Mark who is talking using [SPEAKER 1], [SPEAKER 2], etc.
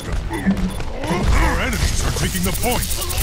[SPEAKER 1] Our enemies are taking the point.